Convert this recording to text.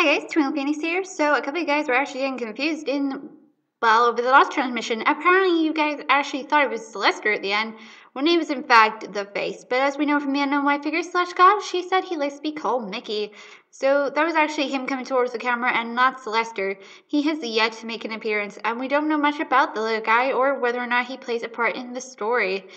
Hi guys, Twinkle Phoenix here. So a couple of you guys were actually getting confused in, well, over the last transmission. Apparently you guys actually thought it was Celestia at the end, when it was in fact the face. But as we know from the unknown white figure slash god, she said he likes to be called Mickey. So that was actually him coming towards the camera and not Celestia. He has yet to make an appearance, and we don't know much about the little guy or whether or not he plays a part in the story.